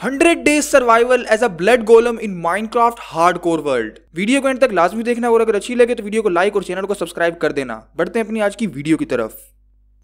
Hundred days survival as a blood golem in Minecraft hardcore world. Video को end तक लाजमी देखना और अगर अच्छी लगे तो वीडियो को लाइक और चैनल को सब्सक्राइब कर देना। बढ़ते हैं अपनी आज की वीडियो की तरफ़।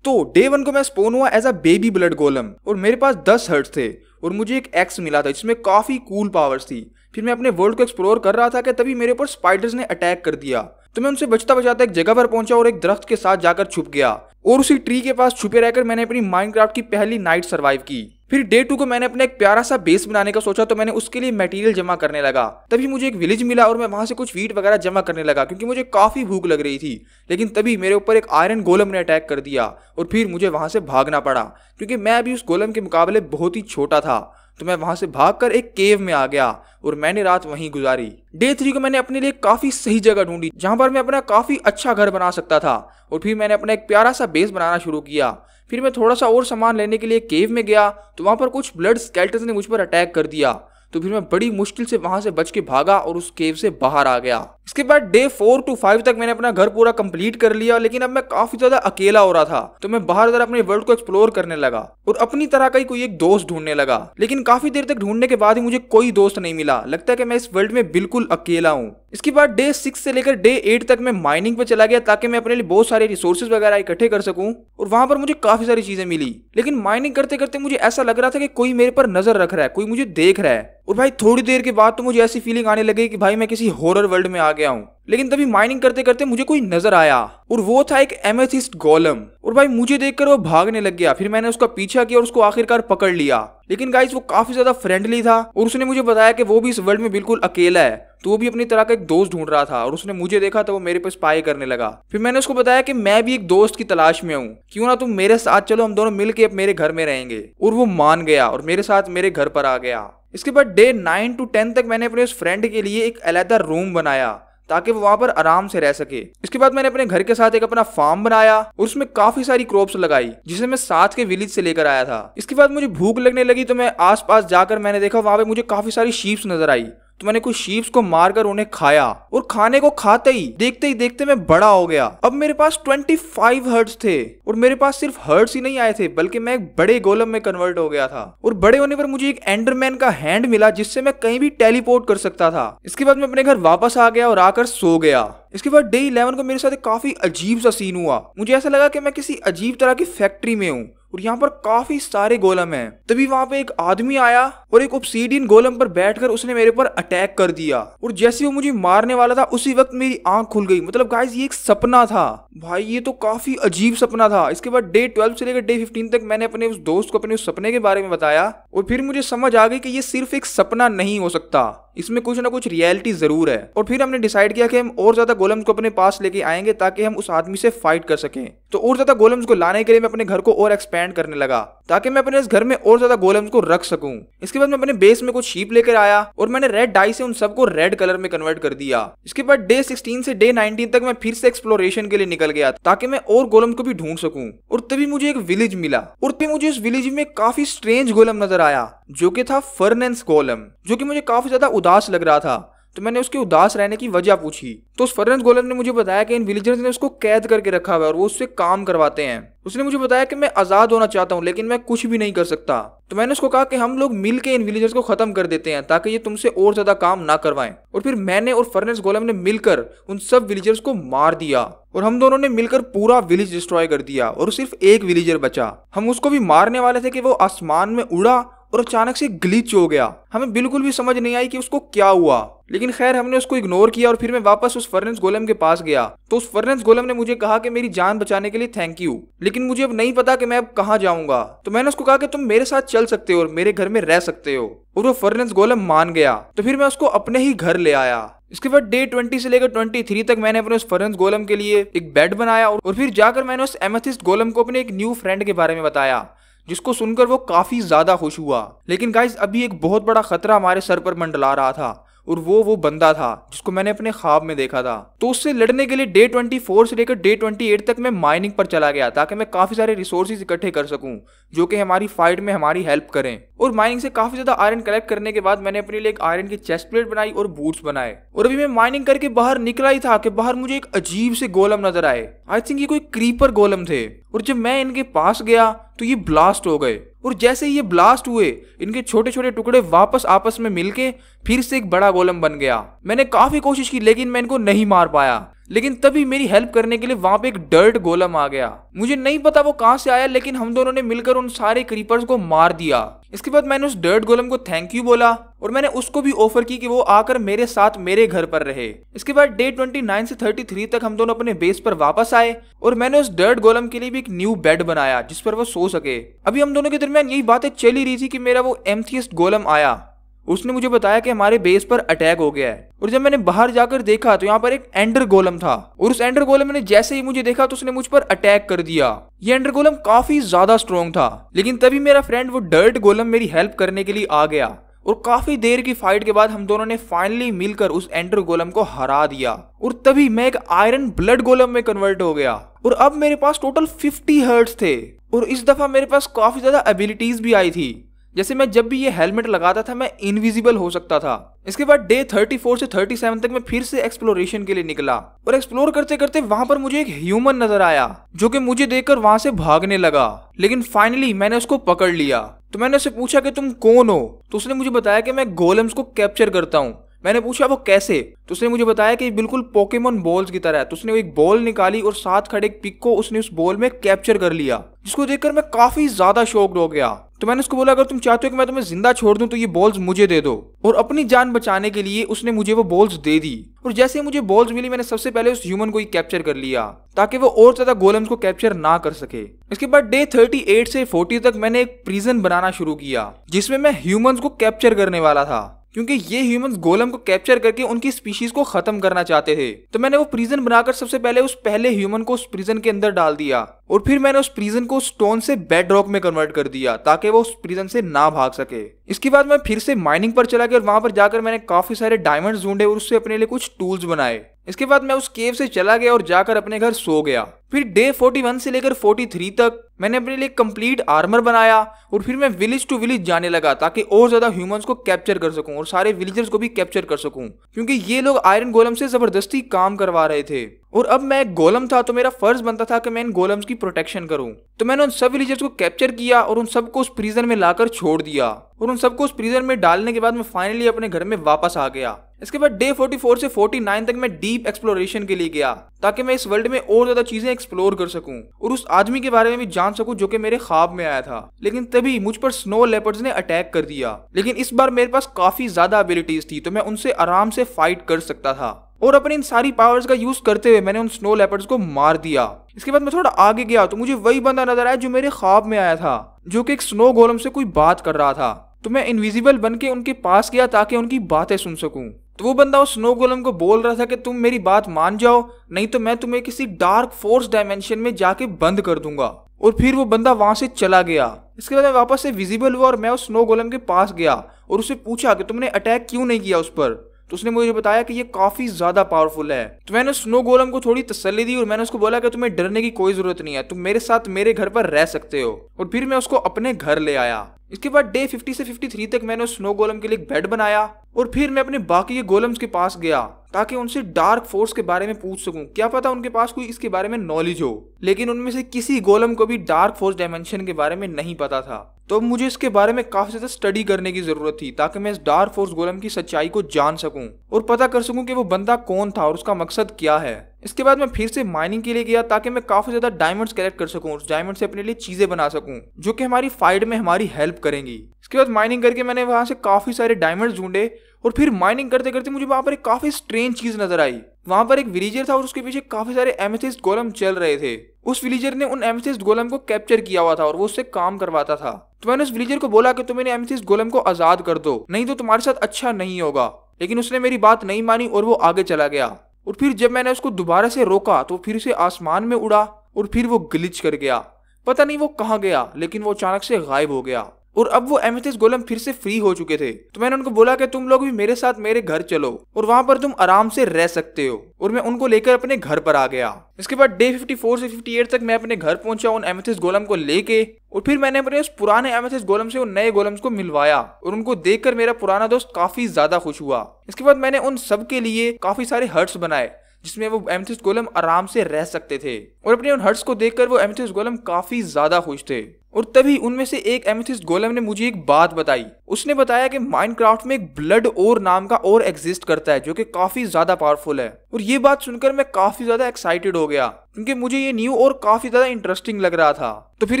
तो डे वन को मैं स्पोन हुआ as a baby blood golem और मेरे पास दस हर्ट थे और मुझे एक एक्स मिला था जिसमें काफ़ी कूल पावर्स थी। फिर मैं अपने वर्ल्ड को एक्सप्लोर कर रहा था कि तभी मेरे ऊपर स्पाइडर्स ने अटैक कर दिया। तो मैं उनसे बचता बचाता एक जगह पर पहुँचा और एक दरख्त के साथ जाकर छुप गया और उसी ट्री के पास छुपे रहकर मैंने अपनी माइनक्राफ्ट की पहली नाइट सर्वाइव की। फिर डे टू को मैंने अपना एक प्यारा सा बेस बनाने का सोचा तो मैंने उसके लिए मटेरियल जमा करने लगा। तभी मुझे एक विलेज मिला और मैं वहाँ से कुछ वीट वगैरह जमा करने लगा, क्योंकि मुझे काफ़ी भूख लग रही थी। लेकिन तभी मेरे ऊपर एक आयरन गोलम ने अटैक कर दिया और फिर मुझे वहाँ से भागना पड़ा, क्योंकि मैं अभी उस गोलम के मुकाबले बहुत ही छोटा था। तो मैं वहाँ से भागकर एक केव में आ गया और मैंने रात वहीं गुजारी। डे थ्री को मैंने अपने लिए काफ़ी सही जगह ढूंढी, जहाँ पर मैं अपना काफ़ी अच्छा घर बना सकता था और फिर मैंने अपना एक प्यारा सा बेस बनाना शुरू किया। फिर मैं थोड़ा सा और सामान लेने के लिए केव में गया तो वहाँ पर कुछ ब्लड स्केल्टर्स ने मुझ पर अटैक कर दिया। तो फिर मैं बड़ी मुश्किल से वहाँ से बच के भागा और उस केव से बाहर आ गया। इसके बाद डे फोर टू फाइव तक मैंने अपना घर पूरा कंप्लीट कर लिया, लेकिन अब मैं काफ़ी ज़्यादा अकेला हो रहा था तो मैं बाहर जरा अपने वर्ल्ड को एक्सप्लोर करने लगा और अपनी तरह का ही कोई एक दोस्त ढूँढने लगा। लेकिन काफ़ी देर तक ढूँढने के बाद ही मुझे कोई दोस्त नहीं मिला। लगता है कि मैं इस वर्ल्ड में बिल्कुल अकेला हूँ। इसके बाद डे सिक्स से लेकर डे एट तक मैं माइनिंग पे चला गया ताकि मैं अपने लिए बहुत सारे रिसोर्सेज वगैरह इकट्ठे कर सकूँ और वहाँ पर मुझे काफ़ी सारी चीज़ें मिली। लेकिन माइनिंग करते करते मुझे ऐसा लग रहा था कि कोई मेरे पर नज़र रख रहा है, कोई मुझे देख रहा है। और भाई थोड़ी देर के बाद तो मुझे ऐसी फीलिंग आने लगी कि भाई मैं किसी हॉरर वर्ल्ड में आ गया हूँ। लेकिन तभी माइनिंग करते करते मुझे कोई नज़र आया और वो था एक एमेथिस्ट गोलम और भाई मुझे देखकर वो भागने लग गया। फिर मैंने उसका पीछा किया और उसको आखिरकार पकड़ लिया। लेकिन गाइस वो काफ़ी ज़्यादा फ्रेंडली था और उसने मुझे बताया कि वो भी इस वर्ल्ड में बिल्कुल अकेला है। तो वो भी अपनी तरह का एक दोस्त ढूंढ रहा था और उसने मुझे देखा तो वो मेरे पे स्पाई करने लगा। फिर मैंने उसको बताया कि मैं भी एक दोस्त की तलाश में हूँ। क्यों ना तुम मेरे साथ चलो, हम दोनों मिल के मेरे घर में रहेंगे। और वो मान गया और मेरे साथ मेरे घर पर आ गया। इसके बाद डे नाइन टू टेन तक मैंने अपने उस फ्रेंड के लिए एक अलहदा रूम बनाया, ताकि वो वहाँ पर आराम से रह सके। इसके बाद मैंने अपने घर के साथ एक अपना फार्म बनाया और उसमें काफ़ी सारी क्रॉप्स लगाई, जिसे मैं साथ के विलेज से लेकर आया था। इसके बाद मुझे भूख लगने लगी तो मैं आसपास जाकर मैंने देखा, वहाँ पे मुझे काफ़ी सारी शीप्स नज़र आई। तो मैंने कुछ शीप्स को मारकर उन्हें खाया और खाने को खाते ही, देखते ही, देखते मैं बड़ा हो गया। अब मेरे पास 25 हर्ट्स थे और मेरे पास सिर्फ़ हर्ट्स ही नहीं आए थे, बल्कि मैं एक बड़े गोलम में कन्वर्ट हो गया था। और बड़े होने पर मुझे एक एंडरमैन का हैंड मिला, जिससे मैं कहीं भी टेलीपोर्ट कर सकता था। इसके बाद मैं अपने घर वापस आ गया और आकर सो गया। इसके बाद डे इलेवन को मेरे साथ काफ़ी अजीब सा सीन हुआ। मुझे ऐसा लगा कि मैं किसी अजीब तरह की फैक्ट्री में हूँ। और यहाँ पर काफ़ी सारे गोलम हैं। तभी वहाँ पे एक आदमी आया और एक ऑब्सीडियन गोलम पर बैठकर उसने मेरे पर अटैक कर दिया। और जैसे वो मुझे मारने वाला था, उसी वक्त मेरी आँख खुल गई। मतलब गाइस ये एक सपना था। भाई, ये तो काफ़ी अजीब सपना था। इसके बाद डे ट्वेल्व से लेकर डे फिफ्टीन तक मैंने अपने उस दोस्त को अपने उस सपने के बारे में बताया और फिर मुझे समझ आ गई कि ये सिर्फ़ एक सपना नहीं हो सकता। इसमें कुछ ना कुछ रियलिटी ज़रूर है। और फिर हमने डिसाइड किया कि हम और ज़्यादा गोलम्स को अपने पास लेके आएँगे ताकि हम उस आदमी से फाइट कर सकें। तो और ज़्यादा गोलम्स को लाने के लिए मैं अपने घर को और एक्सपेंड करने लगा, ताकि मैं अपने इस घर में और ज़्यादा गोलम्स को रख सकूँ। इसके बाद मैं अपने बेस में कुछ शीप लेकर आया, और मैंने रेड डाई से उन सबको रेड कलर में कन्वर्ट कर दिया। इसके बाद डे सिक्सटीन से डे नाइनटीन तक मैं फिर से एक्सप्लोरेशन के लिए निकल गया, ताकि मैं और गोलम को भी ढूंढ सकूँ। और तभी मुझे एक विलेज मिला, और तभी मुझे इस विलेज में काफ़ी स्ट्रेंज गोलम नज़र आया, जो कि था फर्नेंस गोलम जो कि मुझे काफ़ी ज़्यादा उदास लग रहा था। तो मैंने उसके उदास रहने की वजह पूछी। तो उस फर्नेंस गोलम ने मुझे बताया कि इन विलेजर्स ने उसको कैद करके रखा हुआ है और वो उससे काम करवाते हैं। उसने मुझे बताया कि मैं आज़ाद होना चाहता हूँ, लेकिन मैं कुछ भी नहीं कर सकता। तो मैंने उसको कहा कि हम लोग मिल इन विलेजर्स को खत्म कर देते हैं, ताकि ये तुमसे और ज़्यादा काम ना करवाएँ। और फिर मैंने और फर्नेस गोलम ने मिलकर उन सब विलेजर्स को मार दिया और हम दोनों ने मिलकर पूरा विलेज डिस्ट्रॉय कर दिया और सिर्फ़ एक विलेजर बचा। हम उसको भी मारने वाले थे कि वो आसमान में उड़ा और अचानक से ग्लिच हो गया। हमें बिल्कुल भी समझ नहीं आई कि उसको क्या हुआ। लेकिन खैर, हमने उसको इग्नोर किया और फिर मैं वापस उस फर्नेंस गोलम के पास गया। तो उस फर्नेंस गोलम ने मुझे कहा कि मेरी जान बचाने के लिए थैंक यू लेकिन मुझे अब नहीं पता कि मैं अब कहाँ जाऊँगा। तो मैंने उसको कहा कि तुम मेरे साथ चल सकते हो और मेरे घर में रह सकते हो। और वो फर्नेंस गोलम मान गया। तो फिर मैं उसको अपने ही घर ले आया। इसके बाद डे ट्वेंटी से लेकर ट्वेंटी थ्री तक मैंने अपने उस फर्नेंस गोलम के लिए एक बेड बनाया और फिर जाकर मैंने उस एमेथिस्ट गोलम को अपने एक न्यू फ्रेंड के बारे में बताया। जिसको सुनकर वो काफ़ी ज़्यादा खुश हुआ। लेकिन गाइज़ अभी एक बहुत बड़ा खतरा हमारे सर पर मंडला रहा था। और वो वो बंदा था, जिसको मैंने अपने ख्वाब में देखा था। तो उससे लड़ने के लिए डे 24 से लेकर डे 28 तक मैं माइनिंग पर चला गया, ताकि मैं काफ़ी सारे रिसोर्सेज इकट्ठे कर सकूँ, जो कि हमारी फाइट में हमारी हेल्प करें। और माइनिंग से काफ़ी ज़्यादा आयरन कलेक्ट करने के बाद मैंने अपने लिए एक आयरन की चेस्ट प्लेट बनाई और बूट्स बनाए। और अभी मैं माइनिंग करके बाहर निकला ही था, कि बाहर मुझे एक अजीब से गोलम नज़र आए। आई थिंक ये कोई क्रीपर गोलम थे। और जब मैं इनके पास गया तो ये ब्लास्ट हो गए। और जैसे ही ये ब्लास्ट हुए, इनके छोटे छोटे टुकड़े वापस आपस में मिलके फिर से एक बड़ा गोलम बन गया। मैंने काफ़ी कोशिश की, लेकिन मैं इनको नहीं मार पाया। लेकिन तभी मेरी हेल्प करने के लिए वहाँ पे एक डर्ट गोलम आ गया। मुझे नहीं पता वो कहाँ से आया, लेकिन हम दोनों ने मिलकर उन सारे क्रीपर्स को मार दिया। इसके बाद मैंने उस डर्ट गोलम को थैंक यू बोला और मैंने उसको भी ऑफ़र की कि वो आकर मेरे साथ मेरे घर पर रहे। इसके बाद डे 29 से 33 तक हम दोनों अपने बेस पर वापस आए और मैंने उस डर्ट गोलम के लिए भी एक न्यू बेड बनाया, जिस पर वो सो सके। अभी हम दोनों के दरमियान यही बातें चली रही थी कि मेरा वो एमथियस्ट गोलम आया। उसने मुझे बताया कि हमारे बेस पर अटैक हो गया है। और जब मैंने बाहर जाकर देखा तो यहाँ पर एक एंडर गोलम था। और उस एंडर गोलम ने जैसे ही मुझे देखा तो उसने मुझ पर अटैक कर दिया। ये एंडर गोलम काफ़ी ज़्यादा स्ट्रॉन्ग था, लेकिन तभी मेरा फ्रेंड वो डर्ट गोलम मेरी हेल्प करने के लिए आ गया। और काफ़ी देर की फाइट के बाद हम दोनों ने फाइनली मिलकर उस एंडर गोलम को हरा दिया। और तभी मैं एक आयरन ब्लड गोलम में कन्वर्ट हो गया। और अब मेरे पास टोटल 50 हर्ट्स थे। और इस दफ़ा मेरे पास काफ़ी ज़्यादा एबिलिटीज भी आई थी। जैसे मैं जब भी ये हेलमेट लगाता था, मैं इनविजिबल हो सकता था। इसके बाद डे 34 से 37 तक मैं फिर से एक्सप्लोरेशन के लिए निकला। और एक्सप्लोर करते करते वहाँ पर मुझे एक ह्यूमन नज़र आया, जो कि मुझे देखकर वहाँ से भागने लगा। लेकिन फाइनली मैंने उसको पकड़ लिया। तो मैंने उससे पूछा कि तुम कौन हो? तो उसने मुझे बताया कि मैं गोलम्स को कैप्चर करता हूँ। मैंने पूछा, वो कैसे? तो उसने मुझे बताया कि बिल्कुल पोकेमोन बॉल्स की तरह। है तो उसने एक बॉल निकाली और साथ खड़े एक पिक को उसने उस बॉल में कैप्चर कर लिया, जिसको देखकर मैं काफ़ी ज़्यादा शौक हो गया। तो मैंने उसको बोला, अगर तुम चाहते हो कि मैं तुम्हें ज़िंदा छोड़ दूँ तो ये बॉल्स मुझे दे दो। और अपनी जान बचाने के लिए उसने मुझे वो बॉल्स दे दी। और जैसे ही मुझे बॉल्स मिली, मैंने सबसे पहले उस ह्यूमन को ही कैप्चर कर लिया, ताकि वो और ज़्यादा गोलम्स को कैप्चर ना कर सके। इसके बाद डे 38 से 40 तक मैंने एक प्रिजन बनाना शुरू किया, जिसमें मैं ह्यूमंस को कैप्चर करने वाला था। क्योंकि ये ह्यूमंस गोलम को कैप्चर करके उनकी स्पीशीज को खत्म करना चाहते थे। तो मैंने वो प्रिजन बनाकर सबसे पहले उस पहले ह्यूमन को उस प्रिजन के अंदर डाल दिया और फिर मैंने उस प्रिजन को स्टोन से बेड रॉक में कन्वर्ट कर दिया ताकि वो उस प्रिजन से ना भाग सके। इसके बाद मैं फिर से माइनिंग पर चला गया और वहाँ पर जाकर मैंने काफ़ी सारे डायमंड ढूंढे और उससे अपने लिए कुछ टूल्स बनाए। इसके बाद मैं उस केव से चला गया और जाकर अपने घर सो गया। फिर डे 41 से लेकर 43 तक मैंने अपने लिए कंप्लीट आर्मर बनाया और फिर मैं विलेज टू विलेज जाने लगा ताकि और ज़्यादा ह्यूमंस को कैप्चर कर सकूँ और सारे विलेजर्स को भी कैप्चर कर सकूँ, क्योंकि ये लोग आयरन गोलम से ज़बरदस्ती काम करवा रहे थे। और अब मैं एक गोलम था तो मेरा फ़र्ज़ बनता था कि मैं इन गोलम्स की प्रोटेक्शन करूँ। तो मैंने उन सब विलेजर्स को कैप्चर किया और उन सबको उस प्रीजन में लाकर छोड़ दिया और उन सबको उस प्रीजन में डालने के बाद मैं फाइनली अपने घर में वापस आ गया। इसके बाद डे 44 से 49 तक मैं डीप एक्सप्लोरेशन के लिए गया। ताकि मैं इस वर्ल्ड में और ज़्यादा चीज़ें एक्सप्लोर कर सकूँ और उस आदमी के बारे में भी जान सकूँ जो कि मेरे ख्वाब में आया था। लेकिन तभी मुझ पर स्नो लेपर्ड्स ने अटैक कर दिया। लेकिन इस बार मेरे पास काफ़ी ज़्यादा एबिलिटीज थी तो मैं उनसे आराम से फाइट कर सकता था। और अपनी इन सारी पावर्स का यूज़ करते हुए मैंने उन स्नो लेपर्ड्स को मार दिया। इसके बाद मैं थोड़ा आगे गया तो मुझे वही बंदा नज़र आया जो मेरे ख्वाब में आया था, जो कि एक स्नो गोलम से कोई बात कर रहा था। तो मैं इनविजिबल बन के उनके पास गया ताकि उनकी बातें सुन सकूँ। तो वो बंदा उस स्नो गोलम को बोल रहा था कि तुम मेरी बात मान जाओ, नहीं तो मैं तुम्हें किसी डार्क फोर्स डायमेंशन में जाके बंद कर दूँगा। और फिर वो बंदा वहाँ से चला गया। इसके बाद मैं वापस से विजिबल हुआ और मैं उस स्नो गोलम के पास गया और उसे पूछा कि तुमने अटैक क्यों नहीं किया उस पर? तो उसने मुझे बताया कि ये काफ़ी ज़्यादा पावरफुल है। तो मैंने स्नो गोलम को थोड़ी तसली दी और मैंने उसको बोला कि तुम्हें डरने की कोई ज़रूरत नहीं है, तुम मेरे साथ मेरे घर पर रह सकते हो। और फिर मैं उसको अपने घर ले आया। इसके बाद डे 50 से 53 तक मैंने स्नो गोलम के लिए एक बेड बनाया और फिर मैं अपने बाकी के गोलम्स के पास गया। ताकि उनसे डार्क फोर्स के बारे में पूछ सकूँ। क्या पता उनके पास कोई इसके बारे में नॉलेज हो, लेकिन उनमें से किसी गोलम को भी डार्क फोर्स डायमेंशन के बारे में नहीं पता था। तो मुझे इसके बारे में काफ़ी ज़्यादा स्टडी करने की ज़रूरत थी, ताकि मैं इस डार्क फोर्स गोलम की सच्चाई को जान सकूँ और पता कर सकूँ कि वो बंदा कौन था और उसका मकसद क्या है। इसके बाद मैं फिर से माइनिंग के लिए गया, ताकि मैं काफ़ी ज़्यादा डायमंड्स कलेक्ट कर सकूँ उस डायमंड से अपने लिए चीज़ें बना सकूँ, जो कि हमारी फाइट में हमारी हेल्प करेंगी। इसके बाद माइनिंग करके मैंने वहाँ से काफ़ी सारे डायमंड्स ढूंढे और फिर माइनिंग करते करते मुझे वहाँ पर एक काफ़ी स्ट्रेंज चीज़ नज़र आई। वहाँ पर एक विलीजर था और उसके पीछे काफ़ी सारे एमेथिस्ट गोलम चल रहे थे। उस विलीजर ने उन एमेथिस्ट गोलम को कैप्चर किया हुआ था और वो उससे काम करवाता था। तो मैंने उस विलीजर को बोला कि तुम मेरे एमेथिस्ट गोलम को आज़ाद कर दो, नहीं तो तुम्हारे साथ अच्छा नहीं होगा। लेकिन उसने मेरी बात नहीं मानी और वो आगे चला गया। और फिर जब मैंने उसको दोबारा से रोका तो फिर से आसमान में उड़ा और फिर वो ग्लिच कर गया। पता नहीं वो कहाँ गया, लेकिन वो अचानक से गायब हो गया। और अब वो एमेथिस गोलम फिर से फ्री हो चुके थे। तो मैंने उनको बोला कि तुम लोग भी मेरे साथ मेरे घर चलो और वहाँ पर तुम आराम से रह सकते हो। और मैं उनको लेकर अपने घर पर आ गया। इसके बाद डे 54 से 58 तक मैं अपने घर पहुँचा उन एमेथिस गोलम को लेके और फिर मैंने अपने उस पुराने एमेथिस गोलम से उन नए गोलम्स को मिलवाया और उनको देखकर मेरा पुराना दोस्त काफ़ी ज़्यादा खुश हुआ। इसके बाद मैंने उन सब के लिए काफ़ी सारे हर्ट्स बनाए, जिसमें वो एमथिस गोलम आराम से रह सकते थे। और अपने उन हर्ट्स को देखकर वो एमथिस गोलम काफ़ी ज़्यादा खुश थे। और तभी उनमें से एक एमेथिस्ट गोलम ने मुझे एक बात बताई। उसने बताया कि माइनक्राफ्ट में एक ब्लड और नाम का और एग्जिस्ट करता है, जो कि काफ़ी ज़्यादा पावरफुल है। और ये बात सुनकर मैं काफ़ी ज़्यादा एक्साइटेड हो गया, क्योंकि मुझे ये न्यू और काफ़ी ज़्यादा इंटरेस्टिंग लग रहा था। तो फिर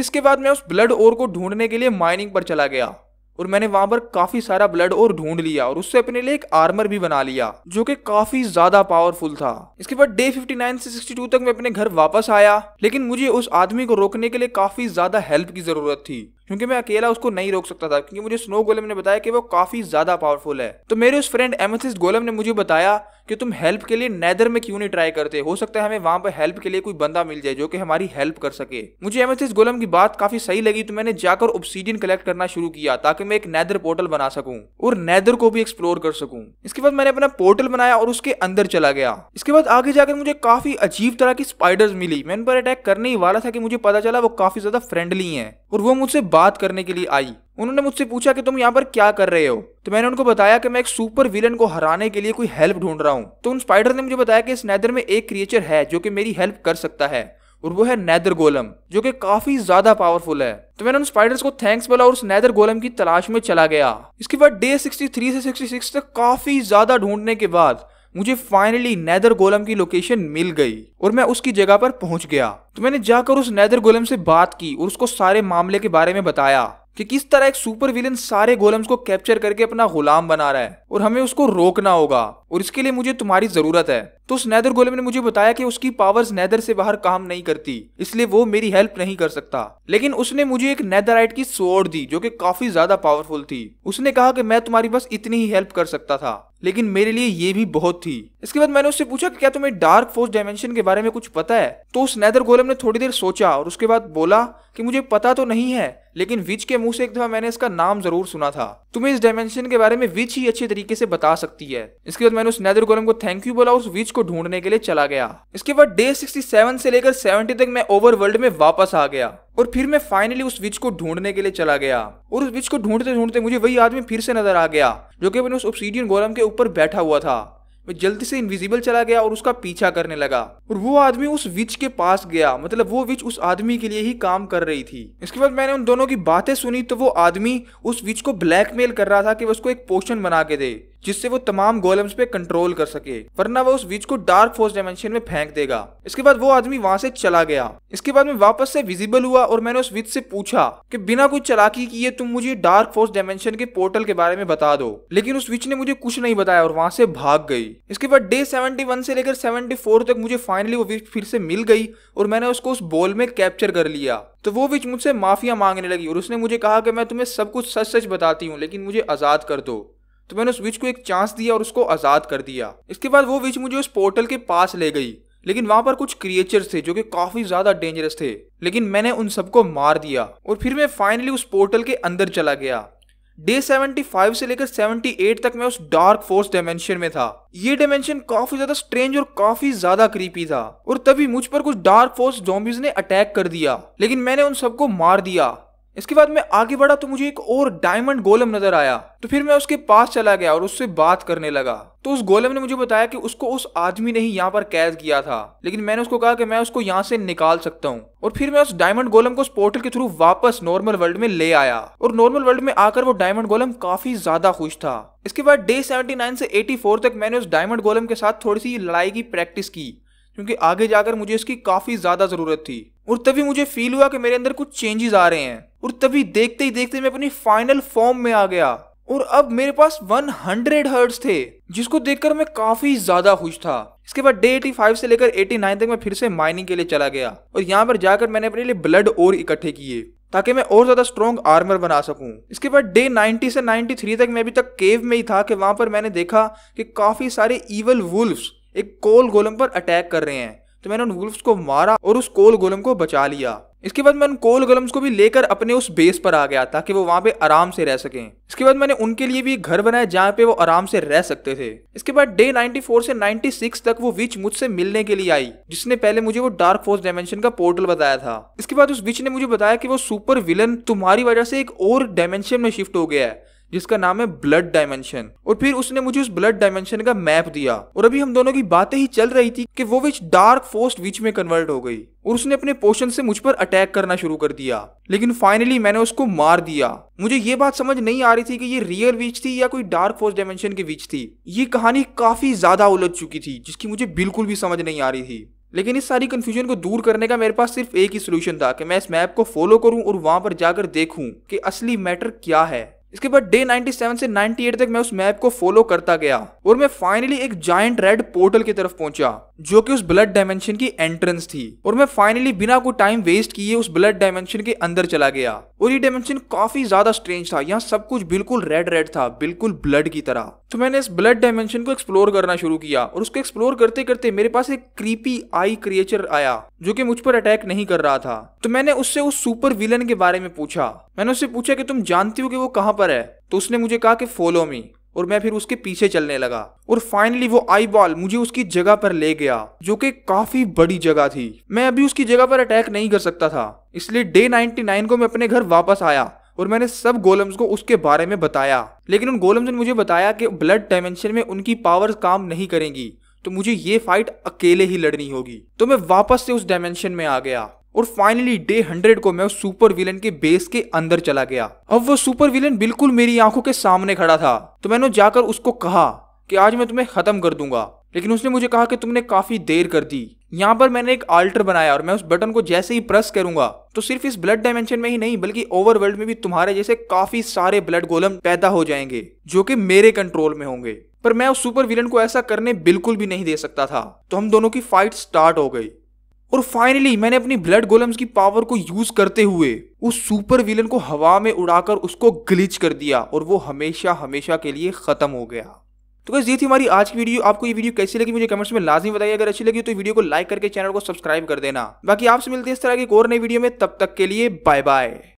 इसके बाद मैं उस ब्लड और को ढूँढने के लिए माइनिंग पर चला गया। और मैंने वहाँ पर काफ़ी सारा ब्लड और ढूंढ लिया और उससे अपने लिए एक आर्मर भी बना लिया, जो कि काफ़ी ज़्यादा पावरफुल था। इसके बाद डे 59 से 62 तक मैं अपने घर वापस आया, लेकिन मुझे उस आदमी को रोकने के लिए काफ़ी ज़्यादा हेल्प की ज़रूरत थी। क्योंकि मैं अकेला उसको नहीं रोक सकता था, क्योंकि मुझे स्नो गोलम ने बताया कि वो काफ़ी ज़्यादा पावरफुल है। तो मेरे उस फ्रेंड एमेथिस्ट गोलम ने मुझे बताया कि तुम हेल्प के लिए नैदर में क्यों नहीं ट्राई करते? हो सकता है हमें वहाँ पर हेल्प के लिए कोई बंदा मिल जाए जो कि हमारी हेल्प कर सके। मुझे एमेथिस्ट गोलम की बात काफ़ी सही लगी तो मैंने जाकर ऑब्सीडियन कलेक्ट करना शुरू किया ताकि मैं एक नैदर पोर्टल बना सकूँ और नैदर को भी एक्सप्लोर कर सकूँ। इसके बाद मैंने अपना पोर्टल बनाया और उसके अंदर चला गया। इसके बाद आगे जाकर मुझे काफ़ी अजीब तरह की स्पाइडर्स मिली। मैं उन पर अटैक करने ही वाला था कि मुझे पता चला वो काफ़ी ज़्यादा फ्रेंडली है और वो मुझसे बात करने के लिए आई। उन्होंने मुझसे पूछा कि तुम यहाँ पर क्या कर रहे हो? तो मैंने उनको बताया कि मैं एक सुपर विलन को हराने के लिए कोई हेल्प ढूंढ रहा हूँ। तो उन स्पाइडर ने मुझे बताया कि इस नैदर में एक क्रिएचर है जो कि मेरी हेल्प कर सकता है, और वो है नैदर गोलम जो कि काफ़ी ज़्यादा पावरफुल है। तो मैंने उन स्पाइडर्स को थैंक्स बोला और उस नैदर गोलम की तलाश में चला गया। इसके बाद डे 63 से 66 तक काफ़ी ज़्यादा ढूँढने के बाद मुझे फाइनली नैदर गोलम की लोकेशन मिल गई और मैं उसकी जगह पर पहुँच गया। तो मैंने जाकर उस नैदर गोलम से बात की और उसको सारे मामले के बारे में बताया कि किस तरह एक सुपर विलन सारे गोलम्स को कैप्चर करके अपना गुलाम बना रहा है और हमें उसको रोकना होगा और इसके लिए मुझे तुम्हारी ज़रूरत है। तो उस नैदर गोलम ने मुझे बताया कि उसकी पावर्स नैदर से बाहर काम नहीं करती, इसलिए वो मेरी हेल्प नहीं कर सकता। लेकिन उसने मुझे एक नैदराइट की सोड दी, जो कि काफ़ी ज़्यादा पावरफुल थी। उसने कहा कि मैं तुम्हारी बस इतनी ही हेल्प कर सकता था। लेकिन मेरे लिए ये भी बहुत थी। इसके बाद मैंने उससे पूछा कि क्या तुम्हें डार्क फोर्स डायमेंशन के बारे में कुछ पता है? तो उस नैदर गोलम ने थोड़ी देर सोचा और उसके बाद बोला कि मुझे पता तो नहीं है, लेकिन विच के मुँह से एक दफ़ा मैंने इसका नाम ज़रूर सुना था। तुम्हें इस डायमेंशन के बारे में विच ही अच्छे तरीके से बता सकती है। इसके बाद मैंने उस नैदर गोलम को थैंक यू बोला उस विच को ढूँढने के लिए चला गया। इसके बाद डे 67 से लेकर 70 तक मैं ओवर वर्ल्ड में वापस आ गया। और फिर मैं फाइनली उस विच को ढूँढने के लिए चला गया। और उस विच को ढूंढते ढूंढते मुझे वही आदमी फिर से नज़र आ गया, जो कि मैंने उस ऑब्सीडियन गोलम के ऊपर बैठा हुआ था। मैं जल्दी से इनविजिबल चला गया और उसका पीछा करने लगा। और वो आदमी उस विच के पास गया मतलब वो विच उस आदमी के लिए ही काम कर रही थी। इसके बाद मैंने उन दोनों की बातें सुनी तो वो आदमी उस विच को ब्लैकमेल कर रहा था कि वो उसको एक पोशन बना के दे। जिससे वो तमाम गोलम्स पे कंट्रोल कर सके, वरना वो उस विच को डार्क फोर्स डायमेंशन में फेंक देगा। इसके बाद वो आदमी वहाँ से चला गया। इसके बाद मैं वापस से विजिबल हुआ और मैंने उस विच से पूछा कि बिना कोई चलाकी किए तुम मुझे डार्क फोर्स डायमेंशन के पोर्टल के बारे में बता दो। लेकिन उस विच ने मुझे कुछ नहीं बताया और वहाँ से भाग गई। इसके बाद डे सेवेंटी से लेकर सेवेंटी तक मुझे फाइनली वो विच फिर से मिल गई और मैंने उसको उस बॉल में कैप्चर कर लिया। तो वो विच मुझसे माफिया मांगने लगी और उसने मुझे कहा कि मैं तुम्हें सब कुछ सच सच बताती हूँ, लेकिन मुझे आज़ाद कर दो। तो मैंने उस विच को एक चांस दिया और उसको आज़ाद कर दिया। इसके बाद वो विच मुझे उस पोर्टल के पास ले गई। लेकिन वहाँ पर कुछ क्रिएचर्स थे जो कि काफ़ी ज़्यादा डेंजरस थे। लेकिन मैंने उन सबको मार दिया और फिर मैं फाइनली उस पोर्टल के अंदर चला गया। डे 75 से लेकर 78 तक मैं उस डार्क फोर्स डायमेंशन में था। ये डायमेंशन काफ़ी ज़्यादा स्ट्रेंज और काफ़ी ज़्यादा क्रीपी था। और तभी मुझ पर कुछ डार्क फोर्स जॉम्बीज ने अटैक कर दिया। लेकिन मैंने उन सबको मार दिया। इसके बाद मैं आगे बढ़ा तो मुझे एक और डायमंड गोलम नज़र आया। तो फिर मैं उसके पास चला गया और उससे बात करने लगा। तो उस गोलम ने मुझे बताया कि उसको उस आदमी ने ही यहाँ पर कैद किया था। लेकिन मैंने उसको कहा कि मैं उसको यहाँ से निकाल सकता हूँ। और फिर मैं उस डायमंड गोलम को उस पोर्टल के थ्रू वापस नॉर्मल वर्ल्ड में ले आया। और नॉर्मल वर्ल्ड में आकर वो डायमंड गोलम काफ़ी ज़्यादा खुश था। इसके बाद डे 79 से 84 तक मैंने उस डायमंड गोलम के साथ थोड़ी सी लड़ाई की प्रैक्टिस की। क्योंकि आगे जाकर मुझे इसकी काफ़ी ज़्यादा ज़रूरत थी। और तभी मुझे फील हुआ कि मेरे अंदर कुछ चेंजेस आ रहे हैं। और तभी देखते ही देखते मैं अपनी फाइनल फॉर्म में आ गया। और अब मेरे पास 100 हंड्रेड हर्ट्स थे, जिसको देखकर मैं काफ़ी ज़्यादा खुश था। इसके बाद डे 85 से लेकर 89 तक मैं फिर से माइनिंग के लिए चला गया। और यहाँ पर जाकर मैंने अपने लिए ब्लड और इकट्ठे किए, ताकि मैं और ज़्यादा स्ट्रॉन्ग आर्मर बना सकूँ। इसके बाद डे 90 से 93 तक मैं अभी तक केव में ही था कि वहाँ पर मैंने देखा कि काफ़ी सारे इवल वुल्फ्स एक कोल गोलम पर अटैक कर रहे हैं। तो मैंने उन वुल्फ्स को मारा और उस कोल गोलम को बचा लिया। इसके बाद मैं उन कोल गलम्स को भी लेकर अपने उस बेस पर आ गया ताकि वो वहाँ पे आराम से रह सकें। इसके बाद मैंने उनके लिए भी घर बनाया जहाँ पे वो आराम से रह सकते थे। इसके बाद डे 94 से 96 तक वो विच मुझसे मिलने के लिए आई, जिसने पहले मुझे वो डार्क फोर्स डायमेंशन का पोर्टल बताया था। इसके बाद उस विच ने मुझे बताया कि वो सुपर विलन तुम्हारी वजह से एक और डायमेंशन में शिफ्ट हो गया है। जिसका नाम है ब्लड डायमेंशन। और फिर उसने मुझे उस ब्लड डायमेंशन का मैप दिया। और अभी हम दोनों की बातें ही चल रही थी कि वो विच डार्क फोस्ट विच में कन्वर्ट हो गई। और उसने अपने पोशन से मुझ पर अटैक करना शुरू कर दिया। लेकिन फाइनली मैंने उसको मार दिया। मुझे ये बात समझ नहीं आ रही थी कि ये रियल विच थी या कोई डार्क फोर्स डायमेंशन की विच थी। ये कहानी काफ़ी ज़्यादा उलझ चुकी थी, जिसकी मुझे बिल्कुल भी समझ नहीं आ रही थी। लेकिन इस सारी कंफ्यूजन को दूर करने का मेरे पास सिर्फ़ एक ही सोल्यूशन था कि मैं इस मैप को फॉलो करूँ और वहाँ पर जाकर देखूँ कि असली मैटर क्या है। इसके बाद डे 97 से 98 तक मैं उस मैप को फॉलो करता गया और मैं फाइनली एक जायंट रेड पोर्टल की तरफ़ पहुँचा, जो कि उस ब्लड डायमेंशन की एंट्रेंस थी। और मैं फाइनली बिना कोई टाइम वेस्ट किए उस ब्लड डायमेंशन के अंदर चला गया। और ये डायमेंशन काफ़ी ज़्यादा स्ट्रेंज था। यहाँ सब कुछ बिल्कुल रेड रेड था, बिल्कुल ब्लड की तरह। तो मैंने इस ब्लड डायमेंशन को एक्सप्लोर करना शुरू किया और उसको एक्सप्लोर करते करते मेरे पास एक क्रीपी आई क्रिएचर आया, जो कि मुझ पर अटैक नहीं कर रहा था। तो मैंने उससे उस सुपर विलन के बारे में पूछा। मैंने उससे पूछा कि तुम जानती हो कि वो कहाँ पर है? तो उसने मुझे कहा कि फॉलो मी और मैं फिर उसके पीछे चलने लगा। और फाइनली वो आई बॉल मुझे उसकी जगह पर ले गया, जो कि काफ़ी बड़ी जगह थी। मैं अभी उसकी जगह पर अटैक नहीं कर सकता था। इसलिए डे 99 को मैं अपने घर वापस आया और मैंने सब गोलम्स को उसके बारे में बताया। लेकिन उन गोलम्स ने मुझे बताया कि ब्लड डायमेंशन में उनकी पावर्स काम नहीं करेंगी। तो मुझे ये फाइट अकेले ही लड़नी होगी। तो मैं वापस से उस डायमेंशन में आ गया। और फाइनली डे हंड्रेड को मैं उस सुपर विलन के बेस के अंदर चला गया। अब वो सुपर विलन बिल्कुल मेरी आँखों के सामने खड़ा था। तो मैंने जाकर उसको कहा कि आज मैं तुम्हें खत्म कर दूँगा। लेकिन उसने मुझे कहा कि तुमने काफ़ी देर कर दी। यहाँ पर मैंने एक आल्टर बनाया और मैं उस बटन को जैसे ही प्रेस करूँगा तो सिर्फ़ इस ब्लड डायमेंशन में ही नहीं, बल्कि ओवर वर्ल्ड में भी तुम्हारे जैसे काफ़ी सारे ब्लड गोलम पैदा हो जाएँगे, जो कि मेरे कंट्रोल में होंगे। पर मैं उस सुपर विलन को ऐसा करने बिल्कुल भी नहीं दे सकता था। तो हम दोनों की फाइट स्टार्ट हो गई। और फाइनली मैंने अपनी ब्लड गोलम्स की पावर को यूज़ करते हुए उस सुपर विलन को हवा में उड़ाकर उसको ग्लिच कर दिया और वो हमेशा हमेशा के लिए खत्म हो गया। तो बस ये थी हमारी आज की वीडियो आपको ये वीडियो कैसी लगी मुझे कमेंट्स में लाजमी बताइए। अगर अच्छी लगी तो वीडियो को लाइक करके चैनल को सब्सक्राइब कर देना। बाकी आपसे मिलते हैं इस तरह की और नई वीडियो में। तब तक के लिए बाय बाय